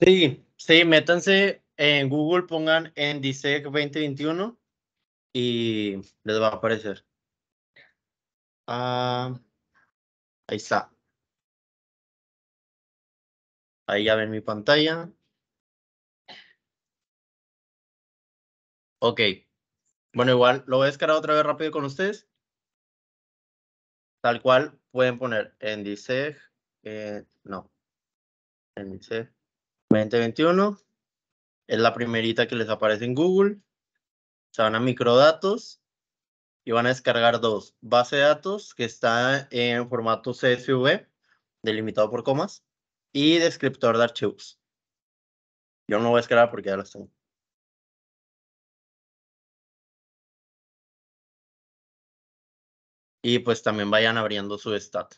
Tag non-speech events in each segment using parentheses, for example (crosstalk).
Sí, sí, métanse en Google, pongan en DISEC 2021 y les va a aparecer. Ah, ahí está. Ahí ya ven mi pantalla. Ok. Bueno, igual lo voy a descargar otra vez rápido con ustedes. Tal cual pueden poner en DISEG, eh, no, en DISEG 2021. Es la primerita que les aparece en Google. Se van a microdatos y van a descargar dos. Base de datos que está en formato CSV, delimitado por comas, y descriptor de archivos. Yo no voy a descargar porque ya las tengo. Y pues también vayan abriendo su stat.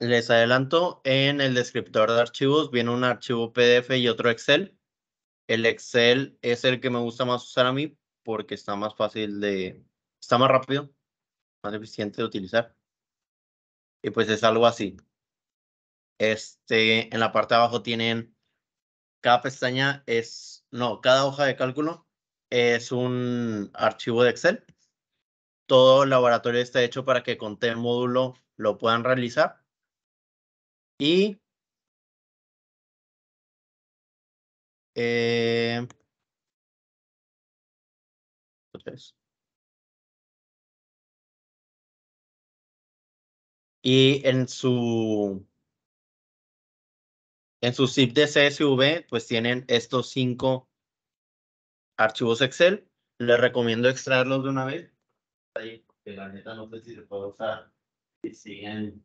Les adelanto, en el descriptor de archivos viene un archivo PDF y otro Excel. El Excel es el que me gusta más usar a mí porque está más fácil de, está más rápido, más eficiente de utilizar. Y pues es algo así. Este, en la parte de abajo tienen, cada pestaña es, no, cada hoja de cálculo es un archivo de Excel. Todo el laboratorio está hecho para que con T módulo lo puedan realizar. Y eh, entonces, y en su en su zip de CSV, pues tienen estos cinco archivos Excel. Les recomiendo extraerlos de una vez. Ahí, porque la neta no sé si se puede usar. Si siguen.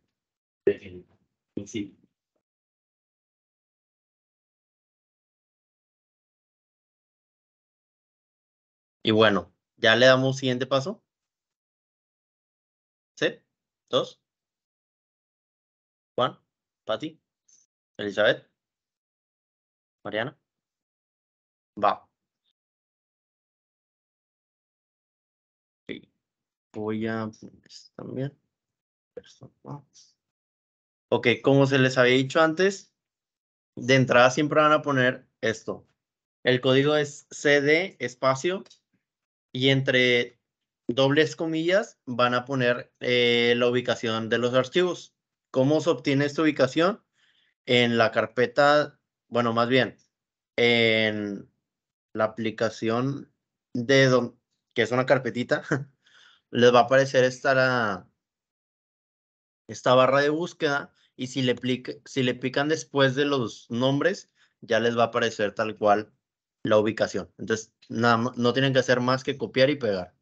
Y bueno, ya le damos siguiente paso. ¿Sí? ¿Dos? Juan, Pati, Elizabeth, Mariana. Va. Sí. Voy a también. Ok, como se les había dicho antes, de entrada siempre van a poner esto. El código es CD espacio y entre dobles comillas van a poner eh, la ubicación de los archivos. ¿Cómo se obtiene esta ubicación? En la carpeta, bueno, más bien, en la aplicación de don, que es una carpetita, (laughs) les va a aparecer esta, esta barra de búsqueda y si le, pican después de los nombres, ya les va a aparecer tal cual la ubicación. Entonces, nada, no tienen que hacer más que copiar y pegar.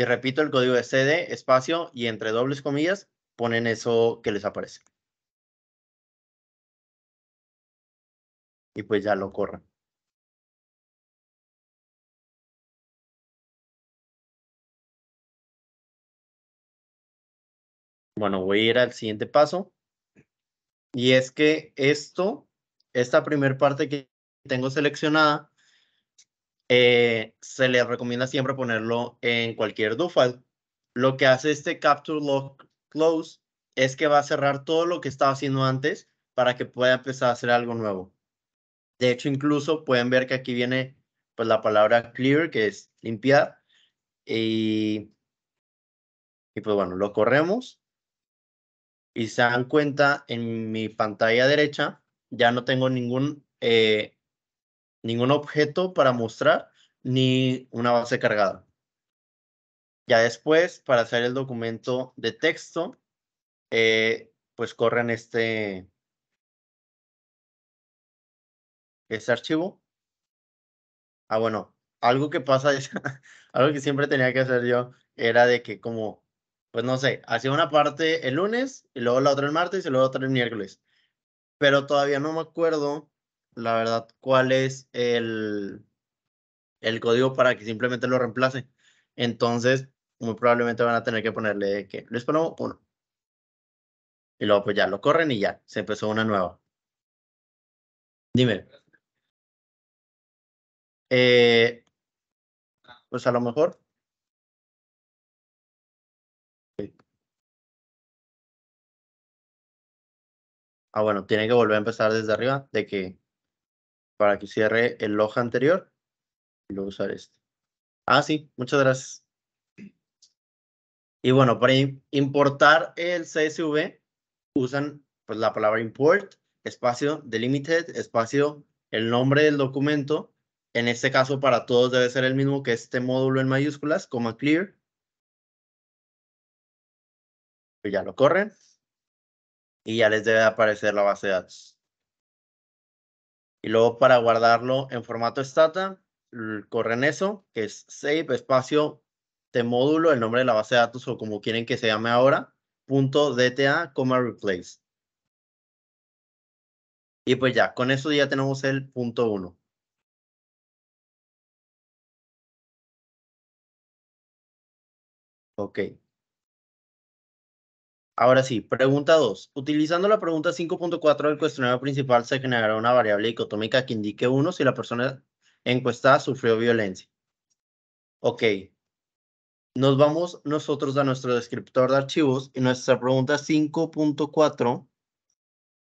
Y repito el código de CD, espacio, y entre dobles comillas ponen eso que les aparece. Y pues ya lo corran. Bueno, voy a ir al siguiente paso. Y es que esto, esta primera parte que tengo seleccionada, eh, se le recomienda siempre ponerlo en cualquier do. Lo que hace este capture lock close es que va a cerrar todo lo que estaba haciendo antes para que pueda empezar a hacer algo nuevo. De hecho, incluso pueden ver que aquí viene pues la palabra clear, que es limpiar. Y, y pues bueno, lo corremos. Y se dan cuenta en mi pantalla derecha, ya no tengo ningún eh, ningún objeto para mostrar ni una base cargada. Ya después, para hacer el documento de texto, eh, pues corren este, este archivo. Ah, bueno, algo que pasa es, (laughs) algo que siempre tenía que hacer yo, era de que como, pues no sé, hacía una parte el lunes y luego la otra el martes y luego otra el miércoles. Pero todavía no me acuerdo la verdad, cuál es el, el código para que simplemente lo reemplace. Entonces, muy probablemente van a tener que ponerle que Luis Palomo 1. Y luego pues ya lo corren y ya, se empezó una nueva. Dime. Eh, pues a lo mejor. Ah, bueno, tiene que volver a empezar desde arriba, de que para que cierre el log anterior y luego usar este. Ah, sí, muchas gracias. Y bueno, para importar el CSV, usan pues la palabra import, espacio delimited, espacio el nombre del documento. En este caso, para todos debe ser el mismo que este módulo en mayúsculas, coma clear. Pues ya lo corren y ya les debe aparecer la base de datos. Y luego para guardarlo en formato stata, corren eso, que es save espacio de módulo, el nombre de la base de datos o como quieren que se llame ahora, punto DTA, replace. Y pues ya, con eso ya tenemos el punto 1. Ok. Ahora sí, pregunta 2. Utilizando la pregunta 5.4 del cuestionario principal, se generará una variable dicotómica que indique 1 si la persona encuestada sufrió violencia. Ok. Nos vamos nosotros a nuestro descriptor de archivos y nuestra pregunta 5.4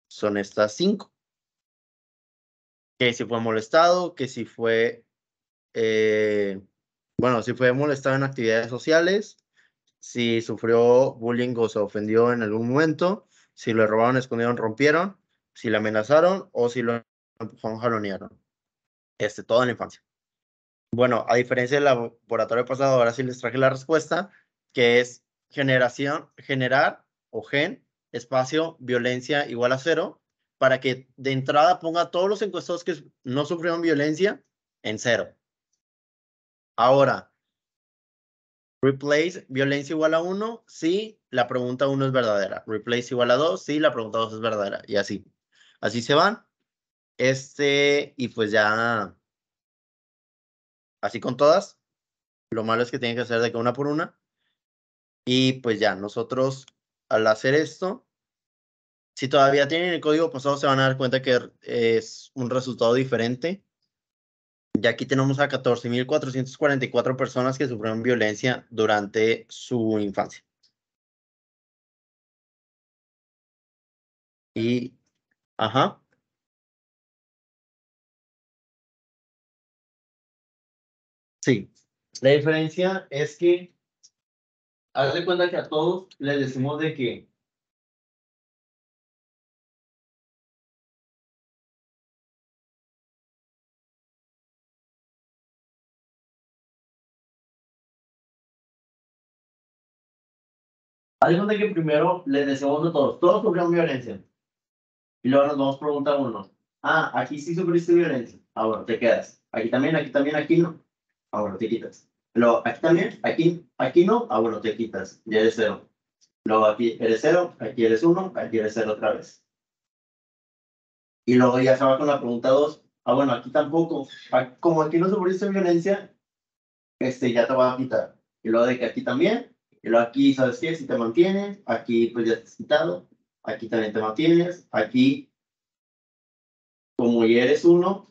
son estas 5. Que si fue molestado, que si fue, eh, bueno, si fue molestado en actividades sociales, si sufrió bullying o se ofendió en algún momento, si lo robaron, escondieron, rompieron, si le amenazaron o si lo empujaron, jalonearon. Este, todo en la infancia. Bueno, a diferencia del laboratorio pasado, ahora sí les traje la respuesta, que es generación, generar o gen, espacio, violencia igual a cero, para que de entrada ponga todos los encuestados que no sufrieron violencia en cero. Ahora, Replace violencia igual a 1, sí, la pregunta 1 es verdadera. Replace igual a 2, sí, la pregunta 2 es verdadera. Y así. Así se van. Este, y pues ya, así con todas. Lo malo es que tienen que hacer de que una por una. Y pues ya, nosotros al hacer esto, si todavía tienen el código pasado, se van a dar cuenta que es un resultado diferente y aquí tenemos a 14.444 personas que sufrieron violencia durante su infancia. Y, ajá. Sí, la diferencia es que, haz de cuenta que a todos les decimos de que Hay que primero les decimos a todos, todos sufrieron violencia. Y luego nos vamos a preguntar uno. Ah, aquí sí sufriste violencia. Ahora te quedas. Aquí también, aquí también, aquí no. Ahora te quitas. Luego, aquí también, aquí, aquí no. Ah, bueno, te quitas. Ya eres cero. Luego aquí eres cero, aquí eres uno, aquí eres cero otra vez. Y luego ya se va con la pregunta dos. Ah, bueno, aquí tampoco. Como aquí no sufriste violencia, este ya te va a quitar. Y luego de que aquí también, pero aquí, ¿sabes qué? Si te mantienes, aquí pues ya estás quitado, aquí también te mantienes, aquí, como ya eres uno,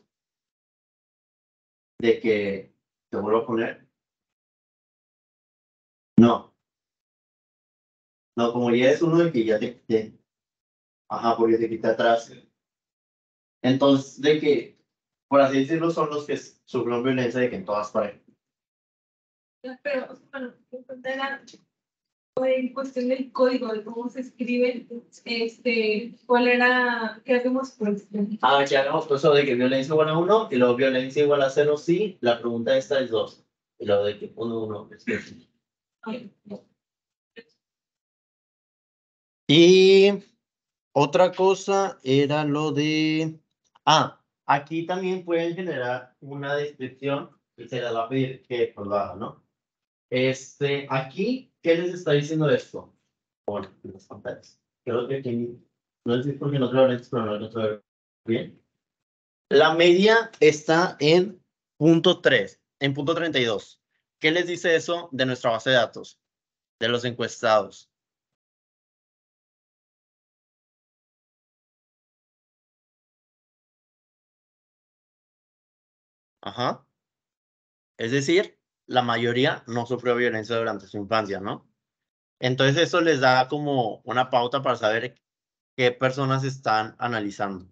de que te vuelvo a poner. No. No, como ya eres uno de que ya te quité. Ajá, porque te quité atrás. Entonces, de que, por así decirlo, son los que sufren violencia de que en todas partes pero, bueno, en cuestión del código, de cómo se escribe, este, ¿cuál era, qué habíamos puesto? Ah, ya habíamos puesto de que violencia igual a 1 y luego violencia igual a 0, sí. La pregunta esta es 2. Y lo de que 1, 1 es que sí. Y otra cosa era lo de... Ah, aquí también pueden generar una descripción y se les va a pedir que pues lo hagan, ¿no? Este, aquí, ¿qué les está diciendo esto? Por las pantallas. Creo que aquí, no sé por qué no creo pero no lo bien. La media está en punto 3, en punto 32, ¿qué les dice eso de nuestra base de datos? De los encuestados. Ajá. Es decir, la mayoría no sufrió violencia durante su infancia, ¿no? Entonces eso les da como una pauta para saber qué personas están analizando.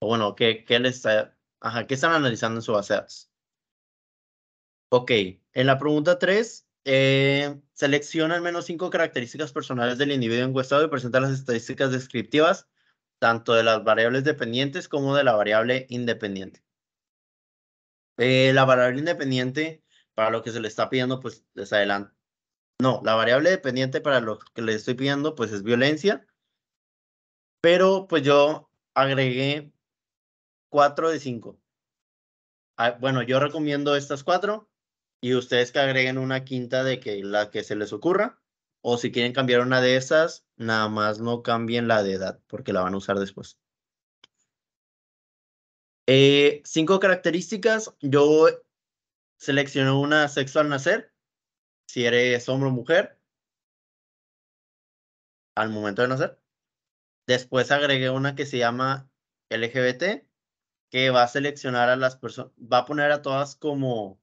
O bueno, qué, qué les está, ajá, qué están analizando en su base de datos. Ok, en la pregunta 3, eh, selecciona al menos cinco características personales del individuo encuestado y presenta las estadísticas descriptivas tanto de las variables dependientes como de la variable independiente. Eh, la variable independiente, para lo que se le está pidiendo, pues les adelanto. No, la variable dependiente para lo que le estoy pidiendo, pues es violencia. Pero pues yo agregué cuatro de cinco. Ah, bueno, yo recomiendo estas cuatro y ustedes que agreguen una quinta de que la que se les ocurra. O si quieren cambiar una de esas, nada más no cambien la de edad porque la van a usar después. Eh, cinco características. Yo seleccioné una sexo al nacer. Si eres hombre o mujer. Al momento de nacer. Después agregué una que se llama LGBT, que va a seleccionar a las personas, va a poner a todas como,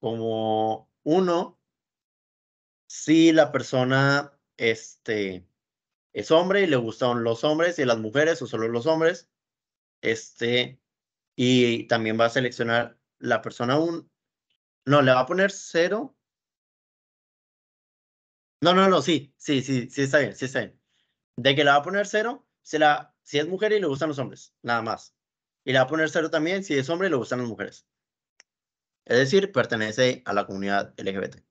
como uno si la persona este, es hombre y le gustan los hombres y las mujeres o solo los hombres. Este, y también va a seleccionar la persona un, no, le va a poner cero. No, no, no, sí, sí, sí, sí está bien, sí está bien. De que le va a poner cero, si, la, si es mujer y le gustan los hombres, nada más. Y le va a poner cero también si es hombre y le gustan las mujeres. Es decir, pertenece a la comunidad LGBT.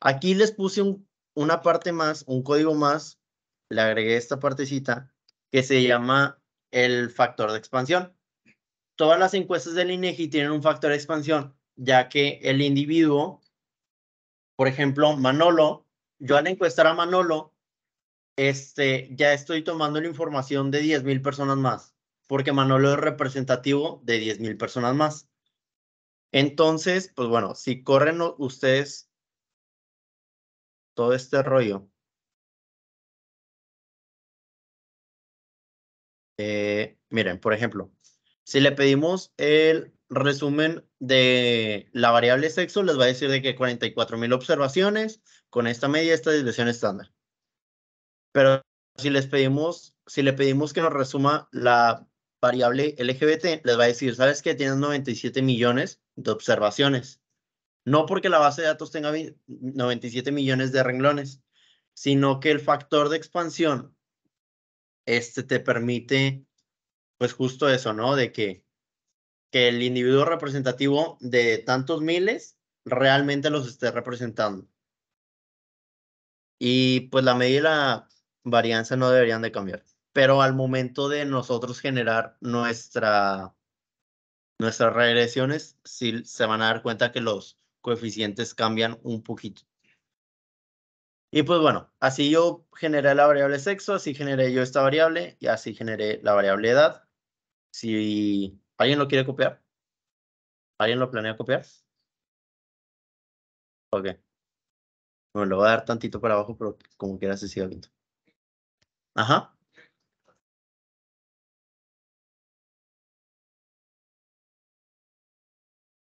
Aquí les puse un, una parte más, un código más, le agregué esta partecita que se llama el factor de expansión. Todas las encuestas del INEGI tienen un factor de expansión, ya que el individuo, por ejemplo, Manolo, yo al encuestar a Manolo, este, ya estoy tomando la información de 10.000 personas más, porque Manolo es representativo de 10.000 personas más. Entonces, pues bueno, si corren ustedes todo este rollo. Eh, miren, por ejemplo, si le pedimos el resumen de la variable sexo, les va a decir de que 44 mil observaciones con esta media, esta desviación estándar. Pero si les pedimos, si le pedimos que nos resuma la variable LGBT, les va a decir, ¿sabes que Tienes 97 millones de observaciones. No porque la base de datos tenga 97 millones de renglones, sino que el factor de expansión este te permite, pues justo eso, ¿no? De que, que el individuo representativo de tantos miles realmente los esté representando. Y pues la medida y la varianza no deberían de cambiar. Pero al momento de nosotros generar nuestra, nuestras regresiones, sí se van a dar cuenta que los coeficientes cambian un poquito. Y pues bueno, así yo generé la variable sexo, así generé yo esta variable y así generé la variable edad. Si alguien lo quiere copiar, ¿alguien lo planea copiar? Ok. Bueno, lo voy a dar tantito para abajo, pero como quiera se siga viendo. Ajá.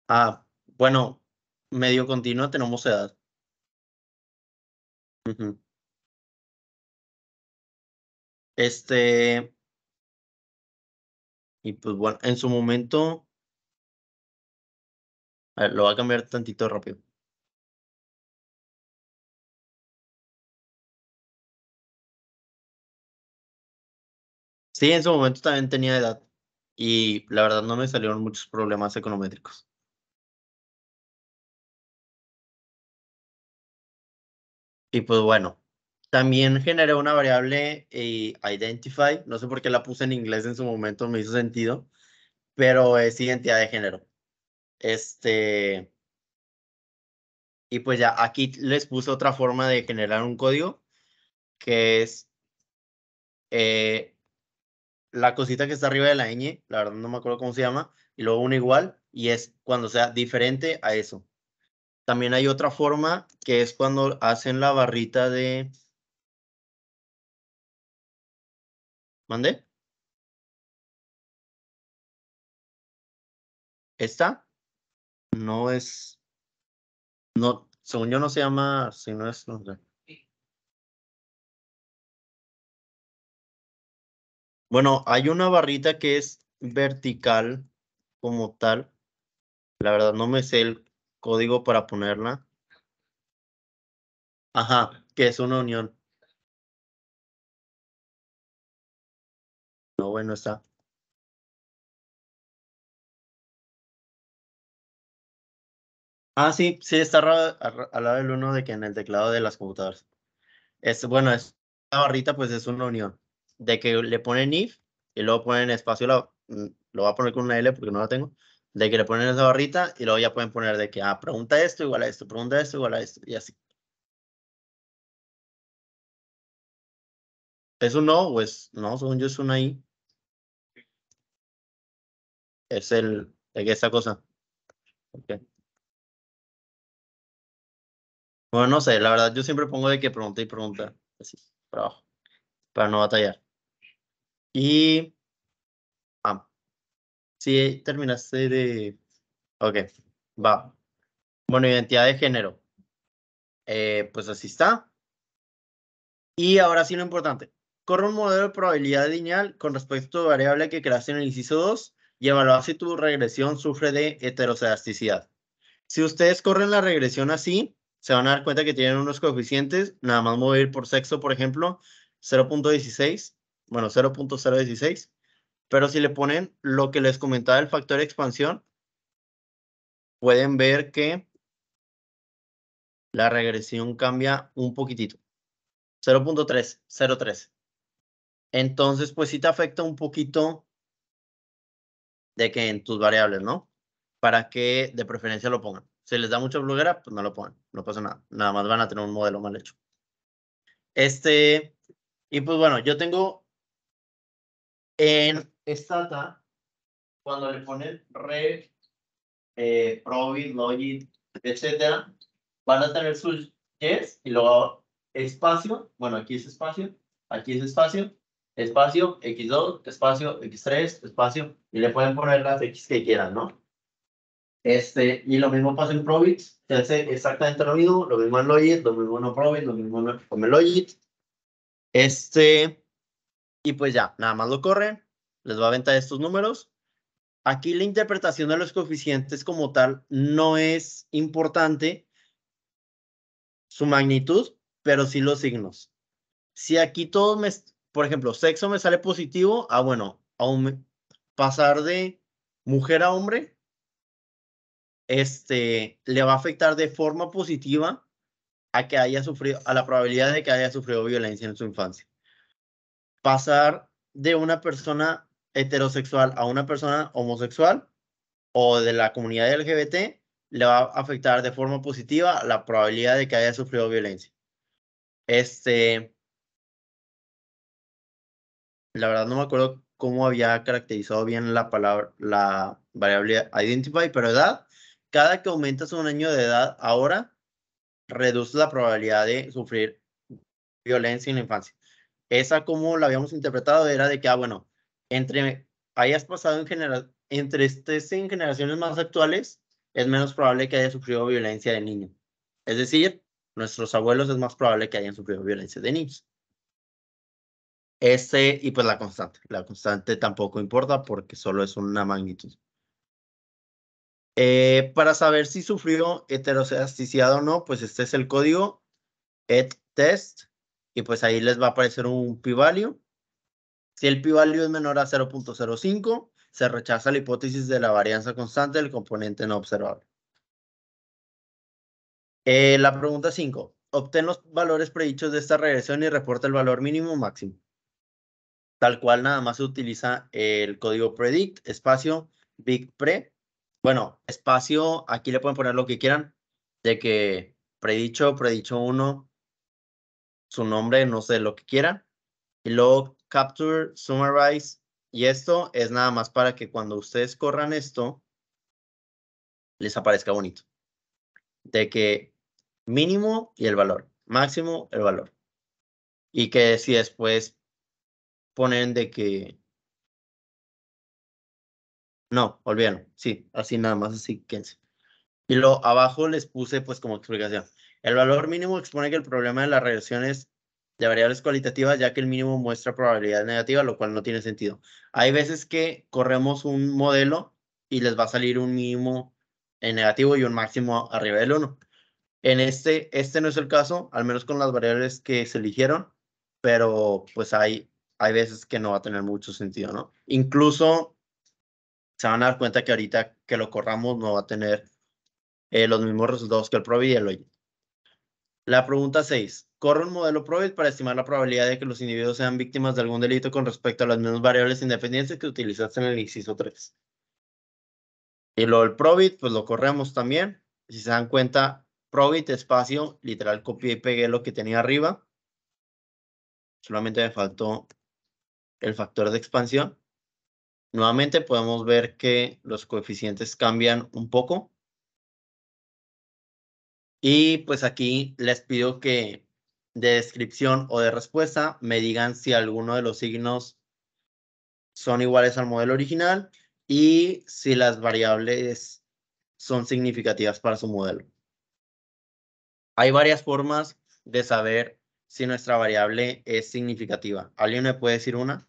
Ah, bueno, medio continuo tenemos edad. Este, y pues bueno, en su momento, a ver, lo voy a cambiar tantito rápido. Sí, en su momento también tenía edad y la verdad no me salieron muchos problemas econométricos. Y pues bueno, también generé una variable eh, identify, no sé por qué la puse en inglés en su momento, me hizo sentido, pero es identidad de género. Este, y pues ya aquí les puse otra forma de generar un código, que es eh, la cosita que está arriba de la ñ, la verdad no me acuerdo cómo se llama, y luego una igual, y es cuando sea diferente a eso. También hay otra forma que es cuando hacen la barrita de... ¿Mande? ¿Esta? No es... No, según yo no se llama, si no es... Bueno, hay una barrita que es vertical como tal. La verdad no me sé el código para ponerla. Ajá, que es una unión. No, bueno, está. Ah, sí, sí, está al lado del uno de que en el teclado de las computadoras. Es, bueno, es la barrita, pues es una unión. De que le ponen if y luego ponen espacio, la- mm, lo voy a poner con una L porque no la tengo. De que le ponen esa barrita y luego ya pueden poner de que, ah, pregunta esto igual a esto, pregunta esto igual a esto, y así. ¿Es un no o es no? Según yo es una I. Es el, de esta cosa. Ok. Bueno, no sé, la verdad, yo siempre pongo de que pregunta y pregunta, así, para abajo, para no batallar. Y, ah, sí, terminaste de, ok, va. Bueno, identidad de género. Eh, pues así está. Y ahora sí lo importante. Corre un modelo de probabilidad lineal con respecto a variable que creaste en el inciso 2 y evalúa si tu regresión sufre de heteroscedasticidad. Si ustedes corren la regresión así, se van a dar cuenta que tienen unos coeficientes, nada más ir por sexo, por ejemplo, 0.16, bueno, 0.016, pero si le ponen lo que les comentaba el factor expansión, pueden ver que la regresión cambia un poquitito. 0.3, 0.3. Entonces, pues sí te afecta un poquito de que en tus variables, ¿no? Para que de preferencia lo pongan. Si les da mucha bloguera, pues no lo pongan, no pasa nada. Nada más van a tener un modelo mal hecho. Este, y pues bueno, yo tengo en Stata, cuando le ponen re, eh, probit, logit, etcétera, van a tener sus yes y luego espacio, bueno, aquí es espacio, aquí es espacio, espacio, x2, espacio, x3, espacio, y le pueden poner las x que quieran, ¿no? Este, y lo mismo pasa en Probit, se exactamente lo mismo, lo mismo en Logit, lo mismo en Probit, lo mismo en el Logit. Este, y pues ya, nada más lo corren, les va a aventar estos números. Aquí la interpretación de los coeficientes como tal no es importante su magnitud, pero sí los signos. Si aquí todos me, por ejemplo, sexo me sale positivo, ah, bueno, aún pasar de mujer a hombre, este, le va a afectar de forma positiva a que haya sufrido, a la probabilidad de que haya sufrido violencia en su infancia. Pasar de una persona heterosexual a una persona homosexual o de la comunidad LGBT le va a afectar de forma positiva la probabilidad de que haya sufrido violencia. Este, la verdad no me acuerdo cómo había caracterizado bien la palabra, la variable identify, pero edad, cada que aumentas un año de edad ahora, reduce la probabilidad de sufrir violencia en la infancia. Esa como la habíamos interpretado era de que, ah, bueno, entre hayas pasado en general, entre estés en generaciones más actuales, es menos probable que haya sufrido violencia de niño. Es decir, nuestros abuelos es más probable que hayan sufrido violencia de niños. Este, y pues la constante. La constante tampoco importa porque solo es una magnitud. Eh, para saber si sufrió heterocedasticidad o no, pues este es el código test y pues ahí les va a aparecer un p-value. Si el p-value es menor a 0.05, se rechaza la hipótesis de la varianza constante del componente no observable. Eh, la pregunta 5. Obtén los valores predichos de esta regresión y reporta el valor mínimo máximo. Tal cual nada más se utiliza el código predict, espacio, big pre. Bueno, espacio, aquí le pueden poner lo que quieran, de que predicho, predicho 1, su nombre, no sé, lo que quieran. Y luego capture, summarize. Y esto es nada más para que cuando ustedes corran esto, les aparezca bonito. De que mínimo y el valor, máximo el valor. Y que si después ponen de que... No, olvídalo. Sí, así nada más, así quédense. Y lo abajo les puse pues como explicación. El valor mínimo expone que el problema de las regresiones de variables cualitativas, ya que el mínimo muestra probabilidad negativa, lo cual no tiene sentido. Hay veces que corremos un modelo y les va a salir un mínimo en negativo y un máximo arriba del 1. En este, este no es el caso, al menos con las variables que se eligieron, pero pues hay, hay veces que no va a tener mucho sentido, ¿no? Incluso se van a dar cuenta que ahorita que lo corramos no va a tener eh, los mismos resultados que el Probit y el Logit. La pregunta 6. Corre un modelo Probit para estimar la probabilidad de que los individuos sean víctimas de algún delito con respecto a las mismas variables independientes que utilizaste en el inciso 3. Y lo del Probit, pues lo corremos también. Si se dan cuenta, Probit espacio, literal copié y pegué lo que tenía arriba. Solamente me faltó el factor de expansión. Nuevamente podemos ver que los coeficientes cambian un poco. Y pues aquí les pido que de descripción o de respuesta me digan si alguno de los signos son iguales al modelo original y si las variables son significativas para su modelo. Hay varias formas de saber si nuestra variable es significativa. ¿Alguien me puede decir una?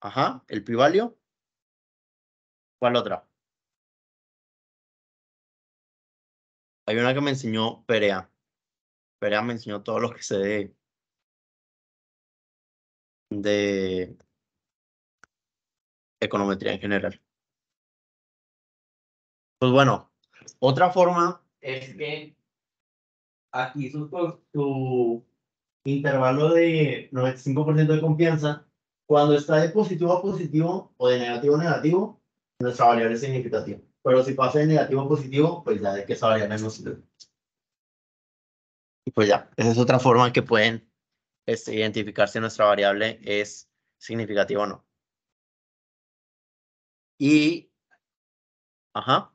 Ajá, el pi-value. ¿Cuál otra? Hay una que me enseñó Perea. Perea me enseñó todo lo que sé de, de econometría en general. Pues bueno, otra forma es que aquí su, su intervalo de 95% de confianza, cuando está de positivo a positivo o de negativo a negativo, nuestra variable es significativa. Pero si pasa de negativo a positivo, pues ya de que esa variable no sirve. Y pues ya, esa es otra forma que pueden este, identificar si nuestra variable es significativa o no. Y, ajá.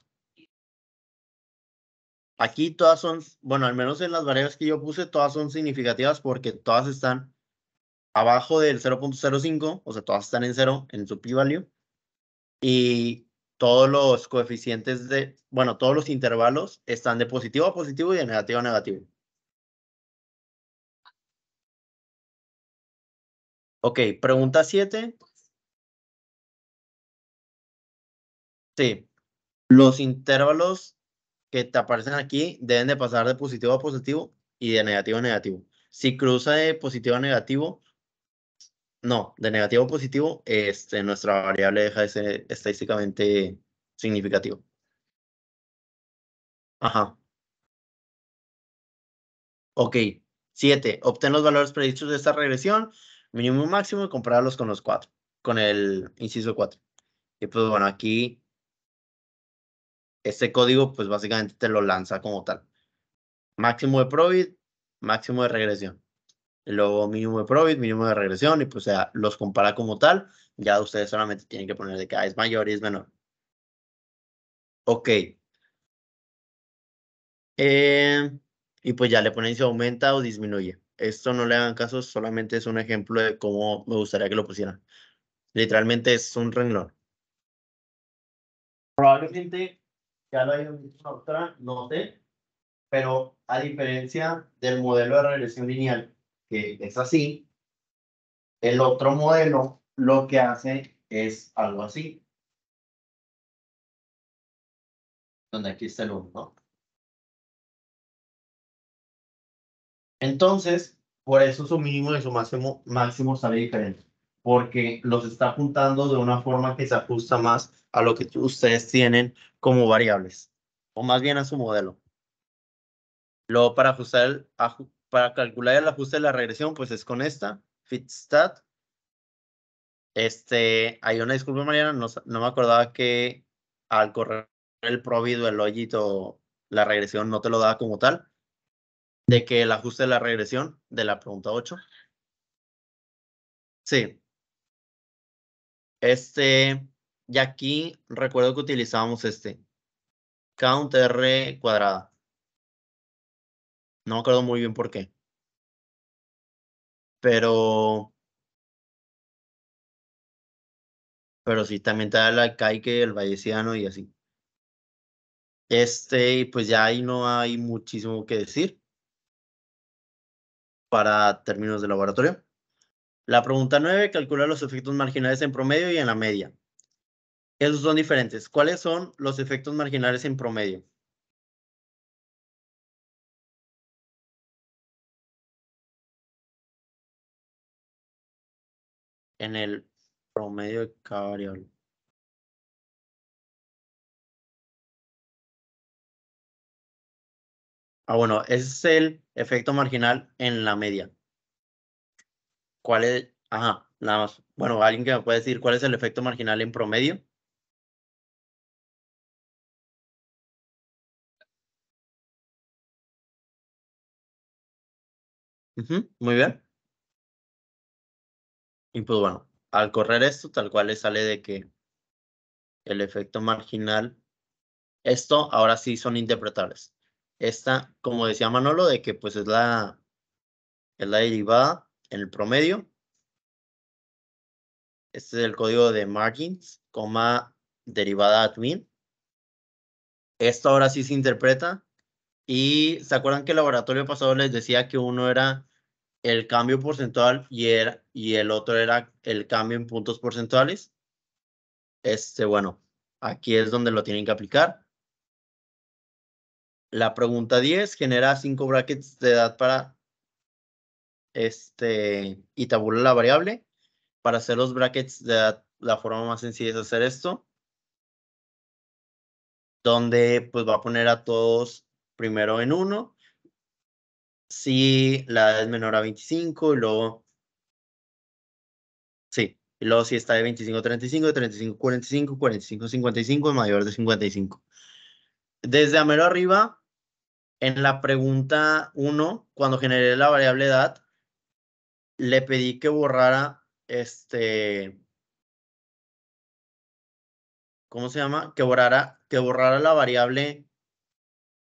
Aquí todas son, bueno, al menos en las variables que yo puse, todas son significativas porque todas están abajo del 0.05, o sea, todas están en cero en su p-value. Y todos los coeficientes de, bueno, todos los intervalos están de positivo a positivo y de negativo a negativo. Ok, pregunta 7. Sí, los intervalos que te aparecen aquí deben de pasar de positivo a positivo y de negativo a negativo. Si cruza de positivo a negativo, no, de negativo a positivo, este, nuestra variable deja de ser estadísticamente significativo. Ajá. Ok, 7. Obtén los valores predichos de esta regresión, mínimo y máximo, y compararlos con los cuatro, con el inciso 4. Y pues bueno, aquí este código pues básicamente te lo lanza como tal. Máximo de probit, máximo de regresión. Luego mínimo de probit, mínimo de regresión y pues sea, los compara como tal. Ya ustedes solamente tienen que poner de que es mayor y es menor. Ok. Eh, y pues ya le ponen si aumenta o disminuye. Esto no le hagan caso, solamente es un ejemplo de cómo me gustaría que lo pusieran. Literalmente es un renglón. Probablemente ya lo hayan visto otra, no sé, pero a diferencia del modelo de regresión lineal, que es así, el otro modelo lo que hace es algo así. Donde aquí está el 1, ¿no? Entonces, por eso su mínimo y su máximo, máximo sale diferente, porque los está apuntando de una forma que se ajusta más a lo que ustedes tienen como variables, o más bien a su modelo. Luego, para ajustar el, para calcular el ajuste de la regresión, pues es con esta, fitstat. Este, hay una disculpa, Mariana, no, no me acordaba que al correr el provido, el logit o la regresión no te lo da como tal, de que el ajuste de la regresión de la pregunta 8. Sí, Este, y aquí recuerdo que utilizábamos este, count R cuadrada. No me acuerdo muy bien por qué. Pero. Pero sí, también te da la el valleciano y así. Este, pues ya ahí no hay muchísimo que decir para términos de laboratorio. La pregunta 9 calcula los efectos marginales en promedio y en la media. Esos son diferentes. ¿Cuáles son los efectos marginales en promedio? En el promedio de cada variable. Ah, bueno, ese es el efecto marginal en la media. ¿Cuál es? Ajá, nada más. Bueno, alguien que me puede decir cuál es el efecto marginal en promedio. muy bien. Y pues bueno, al correr esto, tal cual le sale de que el efecto marginal, esto ahora sí son interpretables. Esta, como decía Manolo, de que pues es la, es la derivada en el promedio. Este es el código de margins, coma derivada at mean. Esto ahora sí se interpreta. Y se acuerdan que el laboratorio pasado les decía que uno era el cambio porcentual y, era, y el otro era el cambio en puntos porcentuales. Este, bueno, aquí es donde lo tienen que aplicar. La pregunta 10 genera cinco brackets de edad para este y tabula la variable. Para hacer los brackets edad, la forma más sencilla es hacer esto. Donde pues va a poner a todos primero en 1 si la es menor a 25 y luego, sí, y luego si está de 25 a 35, de 35 a 45, 45 a 55 y mayor de 55. Desde a mero arriba, en la pregunta 1, cuando generé la variable edad, le pedí que borrara este, ¿cómo se llama? Que borrara, que borrara la variable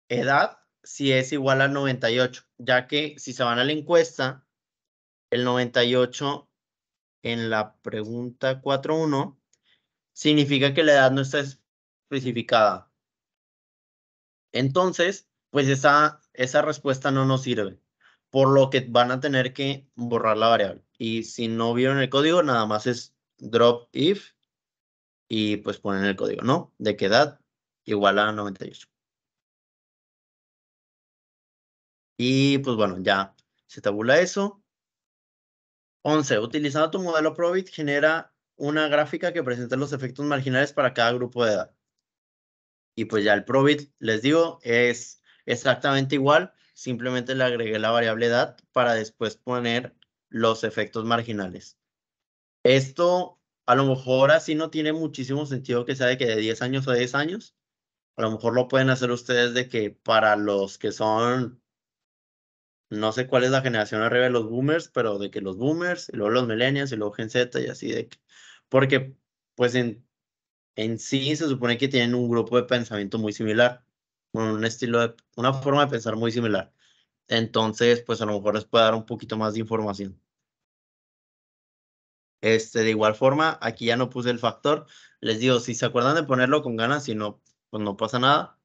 edad si es igual a 98, ya que si se van a la encuesta, el 98 en la pregunta 4.1 significa que la edad no está especificada. Entonces, pues esa, esa respuesta no nos sirve, por lo que van a tener que borrar la variable. Y si no vieron el código, nada más es drop if y pues ponen el código, ¿no? De qué edad igual a 98. Y pues bueno, ya se tabula eso. 11. Utilizando tu modelo Probit, genera una gráfica que presenta los efectos marginales para cada grupo de edad. Y pues ya el Probit, les digo, es exactamente igual. Simplemente le agregué la variable edad para después poner los efectos marginales. Esto a lo mejor así no tiene muchísimo sentido que sea de que de 10 años a 10 años. A lo mejor lo pueden hacer ustedes de que para los que son no sé cuál es la generación arriba de los boomers, pero de que los boomers, y luego los millennials, y luego Gen Z, y así de que, porque pues en, en sí se supone que tienen un grupo de pensamiento muy similar, un estilo de, una forma de pensar muy similar. Entonces, pues a lo mejor les puede dar un poquito más de información. Este, de igual forma, aquí ya no puse el factor. Les digo, si se acuerdan de ponerlo con ganas, si no, pues no pasa nada.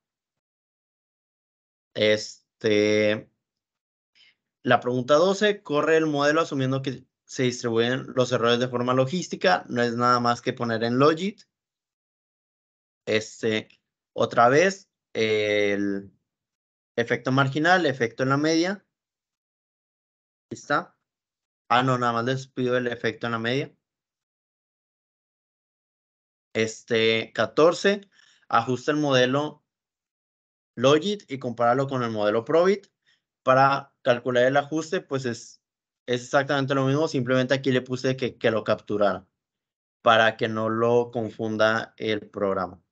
Este, la pregunta 12, corre el modelo asumiendo que se distribuyen los errores de forma logística. No es nada más que poner en logit. Este, otra vez, el efecto marginal, efecto en la media. ¿Está? Ah, no, nada más les pido el efecto en la media. Este, 14, ajusta el modelo Logit y compáralo con el modelo Probit para calcular el ajuste, pues es, es exactamente lo mismo, simplemente aquí le puse que, que lo capturara para que no lo confunda el programa.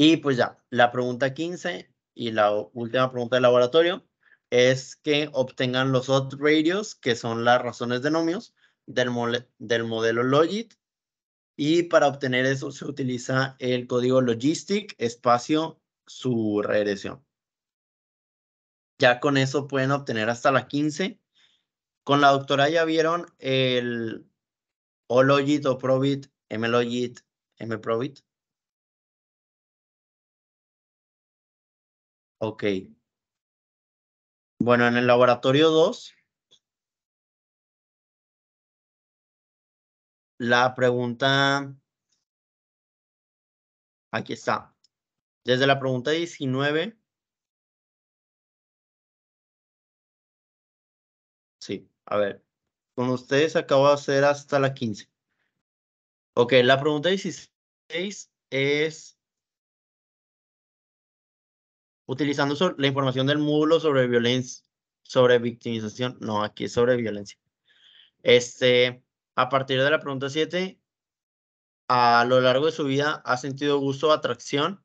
Y pues ya, la pregunta 15 y la última pregunta del laboratorio es que obtengan los odd radios, que son las razones de nomios del, del modelo Logit Y para obtener eso se utiliza el código logistic espacio su regresión. Ya con eso pueden obtener hasta la 15. Con la doctora ya vieron el Ologit o Probit, MLogit, MProbit. Ok. Bueno, en el laboratorio 2, la pregunta, aquí está. Desde la pregunta 19, sí, a ver, con ustedes acabo de hacer hasta la 15. Ok, la pregunta 16 es utilizando la información del módulo sobre violencia, sobre victimización, no, aquí es sobre violencia. Este, a partir de la pregunta 7, a lo largo de su vida ha sentido gusto, atracción,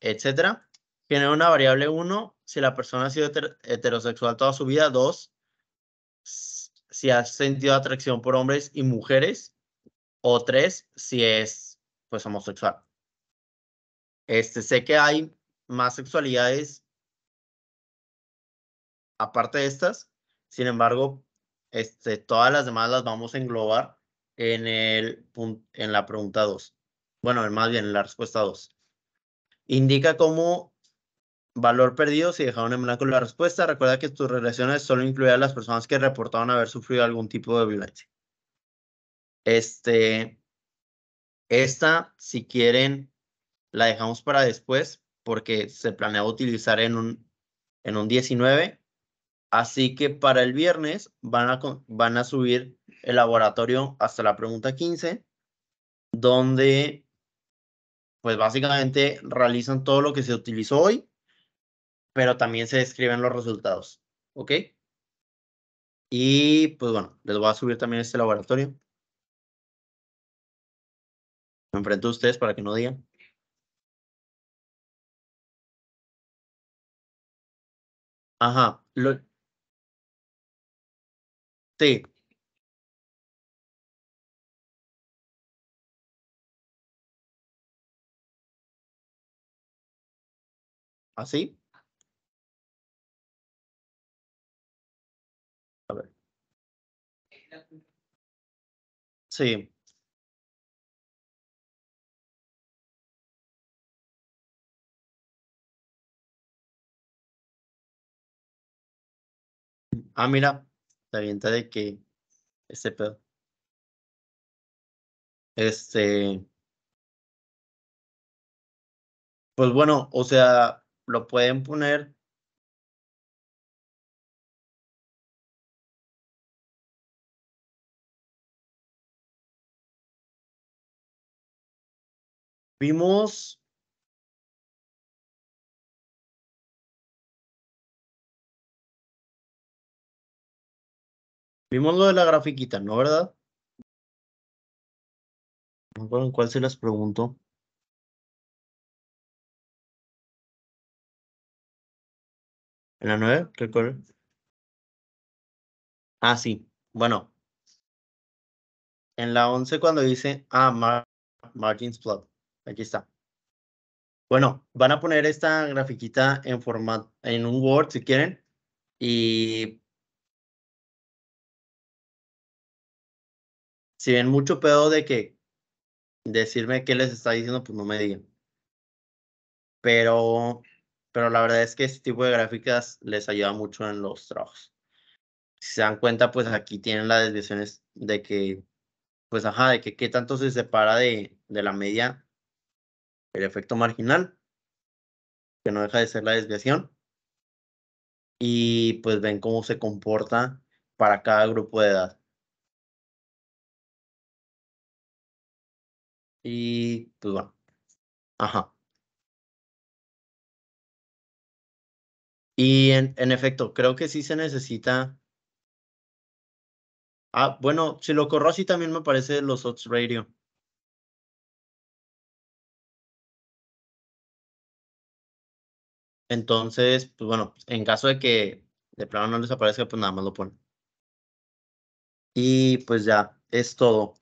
etcétera. Genera una variable 1 si la persona ha sido heterosexual toda su vida, 2 si ha sentido atracción por hombres y mujeres, o 3 si es pues homosexual. Este, sé que hay más sexualidades aparte de estas. Sin embargo, este, todas las demás las vamos a englobar en, el, en la pregunta 2. Bueno, más bien en la respuesta 2. Indica como valor perdido si dejaron en blanco la respuesta. Recuerda que tus relaciones solo incluyen a las personas que reportaron haber sufrido algún tipo de violencia. Este, esta, si quieren, la dejamos para después porque se planea utilizar en un, en un 19. Así que para el viernes van a, van a subir el laboratorio hasta la pregunta 15, donde pues básicamente realizan todo lo que se utilizó hoy, pero también se describen los resultados. ¿Ok? Y pues bueno, les voy a subir también este laboratorio. Me enfrento a ustedes para que no digan. Ajá. Lo... Sí. ¿Así? A ver. Sí. Ah, mira, te avienta de que este pedo. Este. Pues bueno, o sea, lo pueden poner. Vimos Vimos lo de la grafiquita, ¿no, verdad? No en cuál se las pregunto. ¿En la 9? ¿Qué color? Ah, sí. Bueno. En la 11 cuando dice, ah, margins plot. Aquí está. Bueno, van a poner esta grafiquita en formato, en un Word si quieren. Y si ven mucho pedo de que decirme qué les está diciendo, pues no me digan. Pero, pero la verdad es que este tipo de gráficas les ayuda mucho en los trabajos. Si se dan cuenta, pues aquí tienen las desviaciones de que, pues ajá, de que qué tanto se separa de, de la media el efecto marginal, que no deja de ser la desviación. Y pues ven cómo se comporta para cada grupo de edad. Y pues bueno. Ajá. Y en, en efecto, creo que sí se necesita. Ah, bueno, si lo corro así también me parece los odds radio. Entonces, pues bueno, en caso de que de plano no les aparezca, pues nada más lo ponen. Y pues ya, es todo.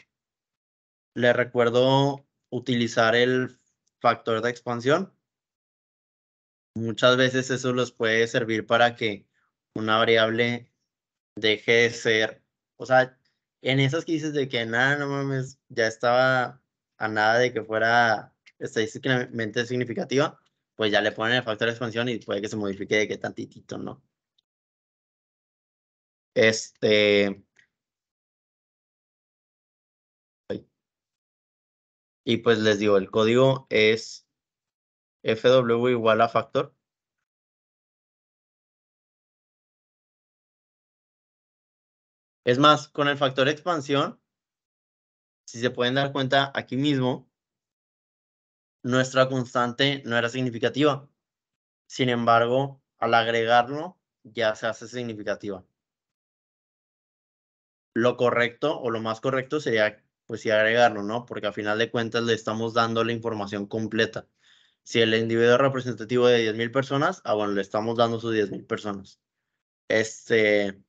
Les recuerdo utilizar el factor de expansión. Muchas veces eso los puede servir para que una variable deje de ser, o sea, en esas que dices de que nada, no mames, ya estaba a nada de que fuera estadísticamente significativa, pues ya le ponen el factor de expansión y puede que se modifique de que tantitito, ¿no? Este. Y pues les digo, el código es fw igual a factor. Es más, con el factor expansión, si se pueden dar cuenta aquí mismo, nuestra constante no era significativa. Sin embargo, al agregarlo, ya se hace significativa. Lo correcto o lo más correcto sería, pues sí, agregarlo, ¿no? Porque a final de cuentas le estamos dando la información completa. Si el individuo es representativo de 10.000 personas, ah, bueno, le estamos dando sus 10.000 personas. Este,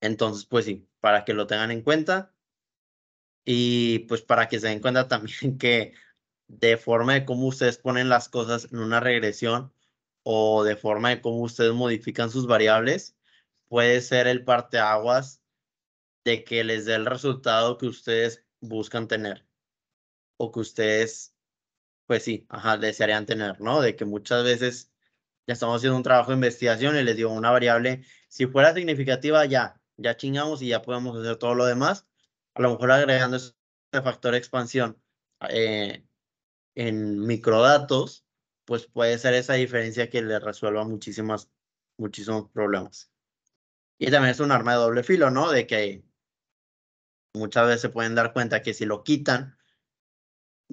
entonces, pues sí, para que lo tengan en cuenta y pues para que se den cuenta también (laughs) que de forma de cómo ustedes ponen las cosas en una regresión o de forma de cómo ustedes modifican sus variables, puede ser el parteaguas de que les dé el resultado que ustedes buscan tener o que ustedes, pues sí, ajá, desearían tener, ¿no? De que muchas veces ya estamos haciendo un trabajo de investigación y les digo una variable, si fuera significativa, ya, ya chingamos y ya podemos hacer todo lo demás. A lo mejor agregando ese factor de expansión eh, en microdatos, pues puede ser esa diferencia que le resuelva muchísimas, muchísimos problemas. Y también es un arma de doble filo, ¿no? De que muchas veces se pueden dar cuenta que si lo quitan,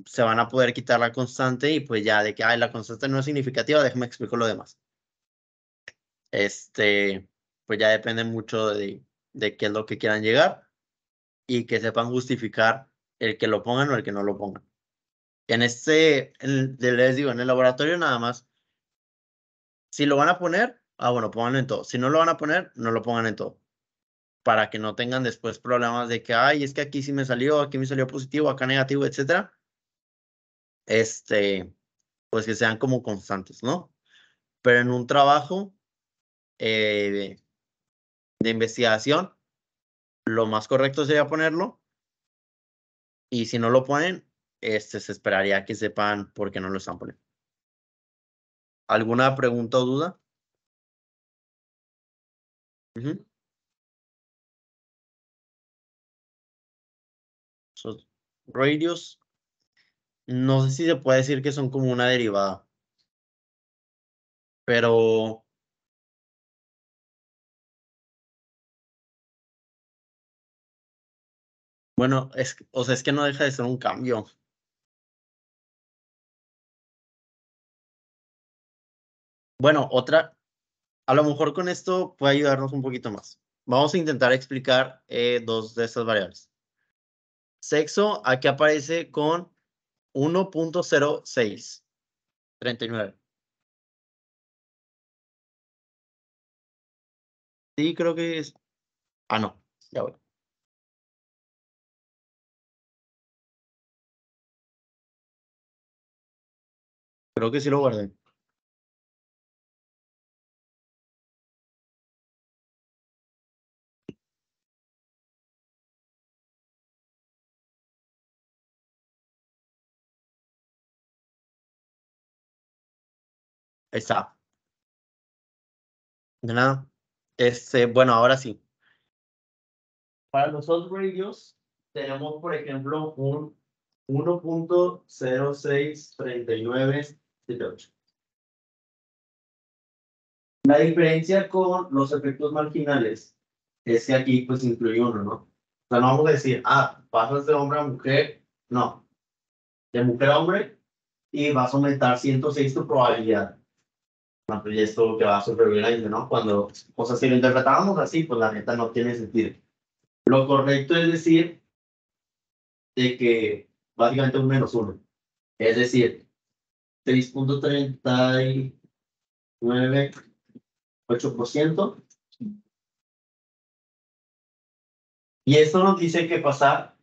se van a poder quitar la constante y pues ya de que, ay, la constante no es significativa, déjame explicar lo demás. Este, pues ya depende mucho de, de qué es lo que quieran llegar y que sepan justificar el que lo pongan o el que no lo pongan. En este, en, les digo, en el laboratorio nada más, si lo van a poner, ah, bueno, pónganlo en todo. Si no lo van a poner, no lo pongan en todo. Para que no tengan después problemas de que, ay, es que aquí sí me salió, aquí me salió positivo, acá negativo, etcétera. Este, pues que sean como constantes, ¿no? Pero en un trabajo eh, de investigación, lo más correcto sería ponerlo. Y si no lo ponen, este, se esperaría que sepan por qué no lo están poniendo. ¿Alguna pregunta o duda? Radios, no sé si se puede decir que son como una derivada. Pero Bueno, es, o sea, es que no deja de ser un cambio. Bueno, otra, a lo mejor con esto puede ayudarnos un poquito más. Vamos a intentar explicar eh, dos de estas variables. Sexo, aquí aparece con 1.06, 39. Sí, creo que es... Ah, no, ya voy. Creo que sí lo guardé. Está. De nada. Este, bueno, ahora sí. Para los radios tenemos, por ejemplo, un 1.0639 la diferencia con los efectos marginales es que aquí pues incluye uno, ¿no? O sea, no vamos a decir, ah, pasas de hombre a mujer, no. De mujer a hombre y vas a aumentar 106 tu probabilidad. No, pues esto que va a supervivir ¿no? Cuando, o sea, si lo interpretábamos así, pues la neta no tiene sentido. Lo correcto es decir de que básicamente un menos uno. Es decir, 6.398%. Y esto nos dice que pasar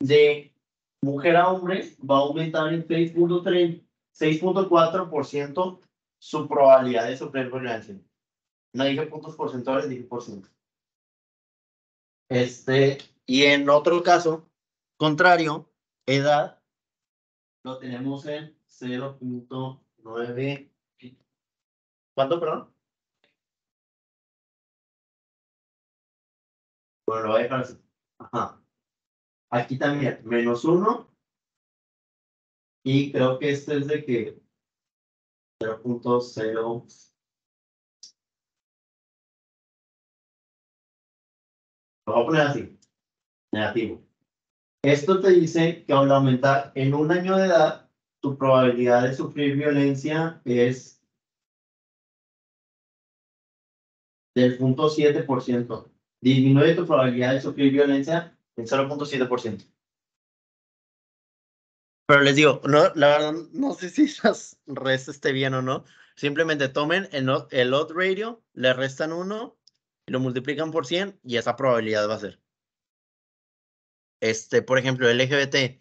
de mujer a hombre va a aumentar en 6.3 6.4% su probabilidad de sufrir violencia. No dije puntos porcentuales, dije por ciento. Este, y en otro caso, contrario, edad, lo tenemos en 0.9. ¿Cuánto, perdón? Bueno, lo voy a dejar así. Ajá. Aquí también, menos uno. Y creo que este es de que 0.0. Lo voy a poner así. Negativo. Esto te dice que al aumentar en un año de edad, tu probabilidad de sufrir violencia es del 0.7%. Disminuye tu probabilidad de sufrir violencia en 0.7%. Pero les digo, no, la verdad, no sé si (laughs) esas res esté bien o no. Simplemente tomen el, el odd radio, le restan uno, lo multiplican por 100 y esa probabilidad va a ser. Este, por ejemplo, el LGBT,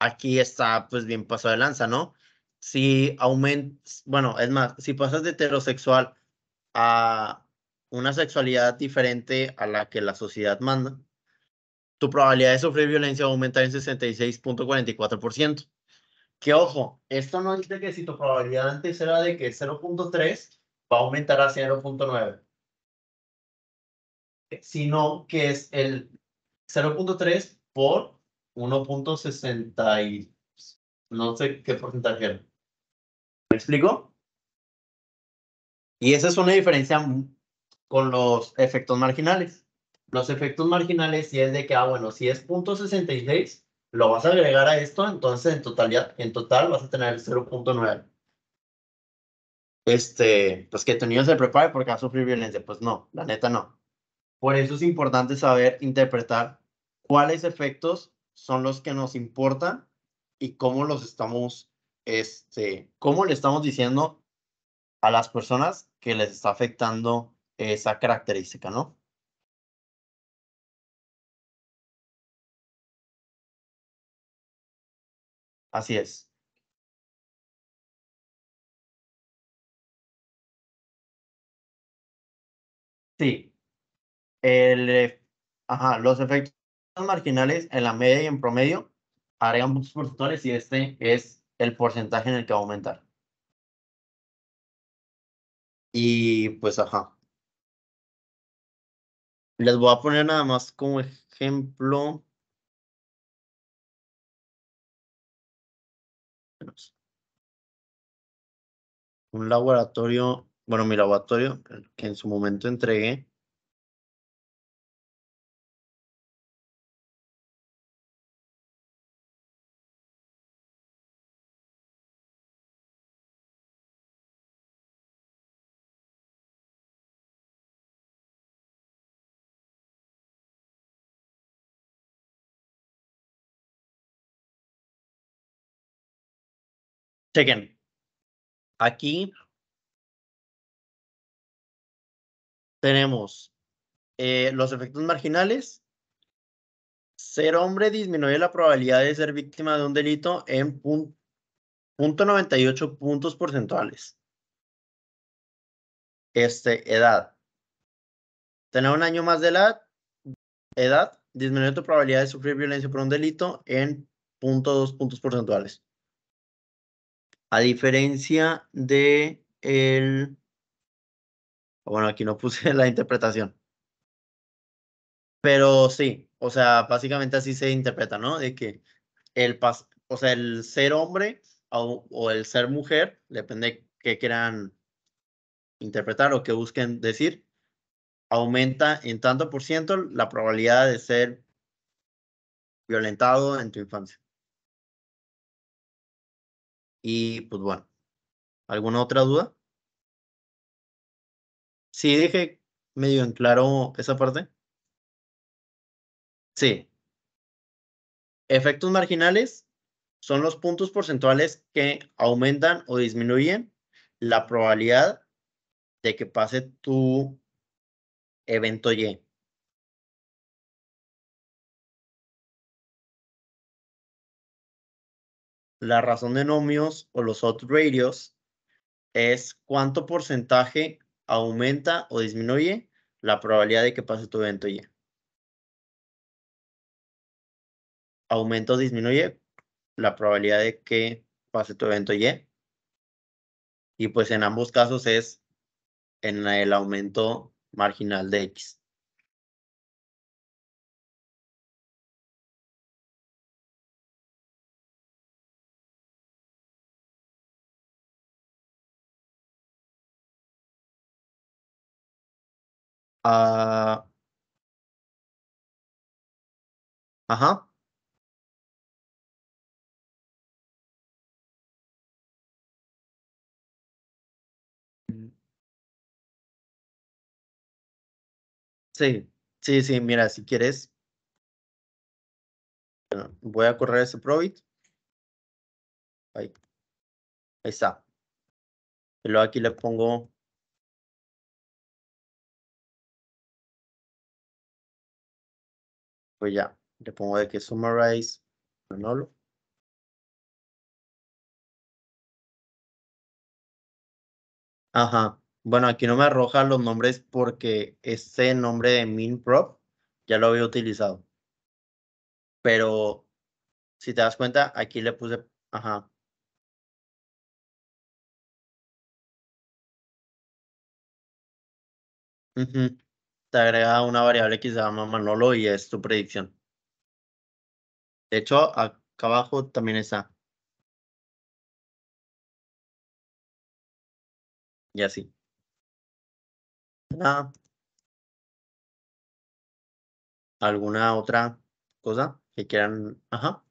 aquí está pues bien pasado de lanza, ¿no? Si aumentas, bueno, es más, si pasas de heterosexual a una sexualidad diferente a la que la sociedad manda, tu probabilidad de sufrir violencia va a aumentar en 66.44%. Que ojo, esto no dice que si tu probabilidad antes era de que 0.3 va a aumentar a 0.9, sino que es el 0.3 por 1.60 y no sé qué porcentaje era. ¿Me explico? Y esa es una diferencia con los efectos marginales. Los efectos marginales, si es de que, ah, bueno, si es .66, lo vas a agregar a esto, entonces en totalidad, en total vas a tener 0.9. Este, pues que tu niño se prepare porque va a sufrir violencia. Pues no, la neta no. Por eso es importante saber interpretar cuáles efectos son los que nos importan y cómo los estamos, este, cómo le estamos diciendo a las personas que les está afectando esa característica, ¿no? Así es. Sí. El, ajá, los efectos marginales en la media y en promedio agregan puntos porcentuales y este es el porcentaje en el que va a aumentar. Y pues, ajá. Les voy a poner nada más como ejemplo. Un laboratorio, bueno, mi laboratorio que en su momento entregué. Chequen. Aquí tenemos eh, los efectos marginales. Ser hombre disminuye la probabilidad de ser víctima de un delito en pun- punto 98 puntos porcentuales. Este, edad. Tener un año más de edad, edad disminuye tu probabilidad de sufrir violencia por un delito en punto dos puntos porcentuales. A diferencia de el... Bueno, aquí no puse (laughs) la interpretación. Pero sí, o sea, básicamente así se interpreta, ¿no? De que el pas, o sea, el ser hombre o, o el ser mujer, depende qué quieran interpretar o que busquen decir, aumenta en tanto por ciento la probabilidad de ser violentado en tu infancia. Y pues bueno, ¿alguna otra duda? Sí, dije medio en claro esa parte. Sí. Efectos marginales son los puntos porcentuales que aumentan o disminuyen la probabilidad de que pase tu evento Y. la razón de nomios o los odds ratios es cuánto porcentaje aumenta o disminuye la probabilidad de que pase tu evento Y. Aumenta o disminuye la probabilidad de que pase tu evento Y. Y pues en ambos casos es en el aumento marginal de X. Ah, ajá. Sí, sí, sí, mira, si quieres, ah, voy a correr ese probit. Ahí. Ahí está. Y luego aquí le pongo pues ya, le pongo de que summarize Manolo. Ajá. Bueno, aquí no me arroja los nombres porque ese nombre de MinProp ya lo había utilizado. Pero si te das cuenta, aquí le puse, ajá. Ujú. Te agrega una variable que se llama Manolo y es tu predicción. De hecho, acá abajo también está. Y así. Ah. ¿Alguna otra cosa que quieran? Ajá.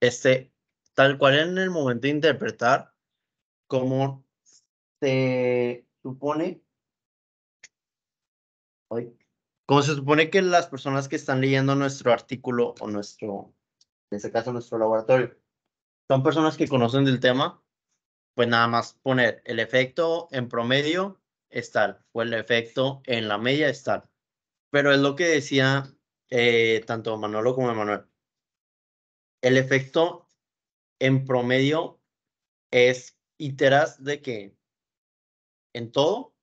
Este, tal cual en el momento de interpretar, como se supone, como se supone que las personas que están leyendo nuestro artículo o nuestro, en este caso nuestro laboratorio, son personas que conocen del tema, pues nada más poner el efecto en promedio es tal, o el efecto en la media es tal. Pero es lo que decía eh, tanto Manolo como Emanuel. El efecto en promedio es iteras de que en todo,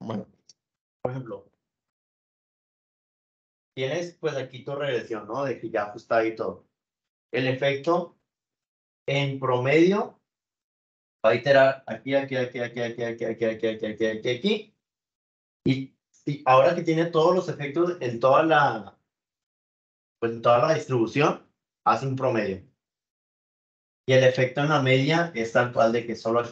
bueno, por ejemplo, tienes pues aquí tu regresión, ¿no? De que ya ajustado y todo. El efecto en promedio va a iterar aquí, aquí, aquí, aquí, aquí, aquí, aquí, aquí, aquí, aquí, aquí, aquí. Y, y ahora que tiene todos los efectos en toda la, pues en toda la distribución, hace un promedio. Y el efecto en la media es tal cual de que solo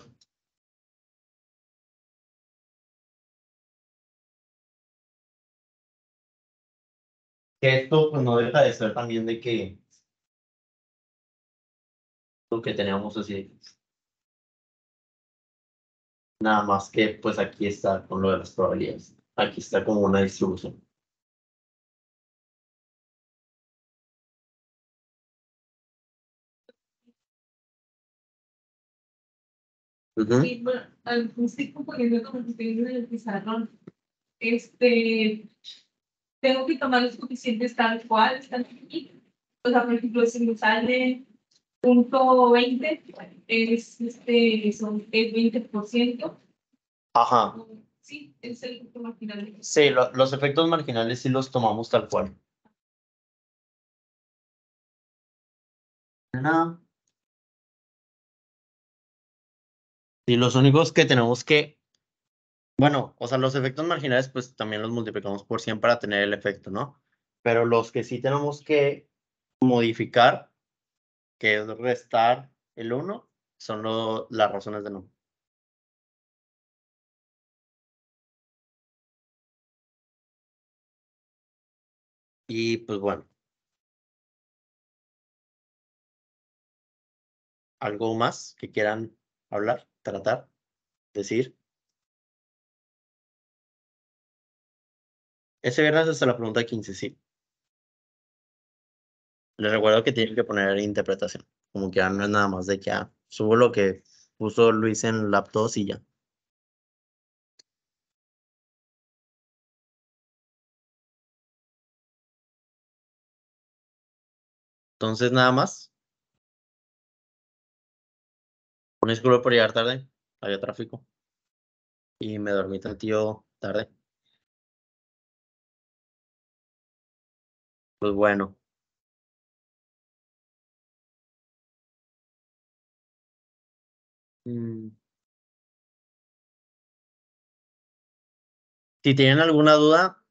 que esto pues no deja de ser también de que lo que teníamos así. Nada más que pues aquí está con lo de las probabilidades. Aquí está como una distribución Y al poniendo como que en el pizarrón, este, tengo que tomar los coeficientes tal cual están aquí. O sea, por ejemplo, si me sale punto 20, es este, son el 20%. Ajá. Sí, es el efecto marginal. Sí, lo- los efectos marginales sí los tomamos tal cual. No. Sí, los únicos que tenemos que, bueno, o sea, los efectos marginales pues también los multiplicamos por 100 para tener el efecto, ¿no? Pero los que sí tenemos que modificar, que es restar el 1, son lo- las razones de no. Y pues bueno. ¿Algo más que quieran hablar, tratar, decir. Ese viernes hasta la pregunta 15, sí. Les recuerdo que tienen que poner interpretación. Como que ya no es nada más de que ah, subo lo que puso Luis en laptop y ya. Entonces nada más, Un disculpa por llegar tarde. Había tráfico. Y me dormí tío tarde. Pues bueno. Mm. Si tienen alguna duda,